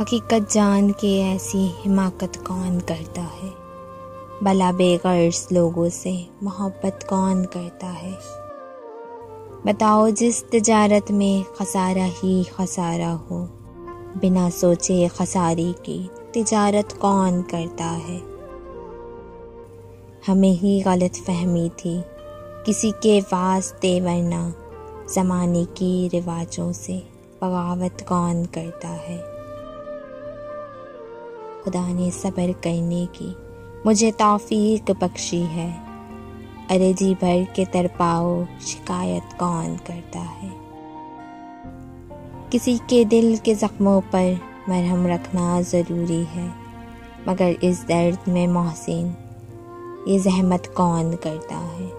हकीकत जान के ऐसी हिमाकत कौन करता है? भला बेगर्स लोगों से मोहब्बत कौन करता है? बताओ जिस तजारत में खसारा ही खसारा हो, बिना सोचे खसारी की तजारत कौन करता है? हमें ही गलत फहमी थी, किसी के वास्ते वरना ज़माने की रिवाजों से बगावत कौन करता है? खुदा ने सब्र करने की। मुझे तौफीक बख्शी है। अरे जी भर के तरपाओ, शिकायत कौन करता है? किसी के दिल के ज़ख्मों पर मरहम रखना ज़रूरी है, मगर इस दर्द में मोहसिन, ये जहमत कौन करता है?